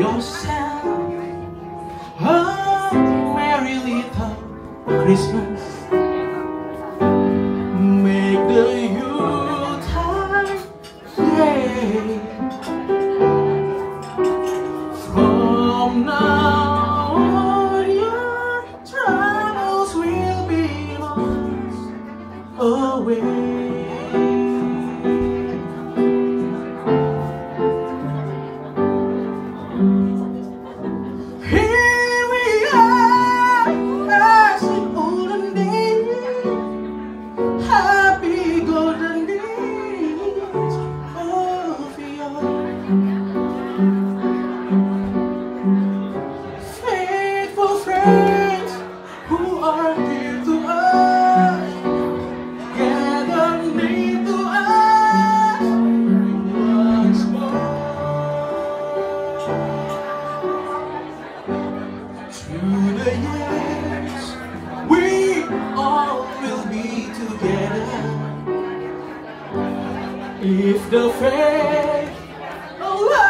yourself a merry little Christmas. Make the Yuletide gay. From now on, your troubles will be lost away. We all will be together. If the faith oh,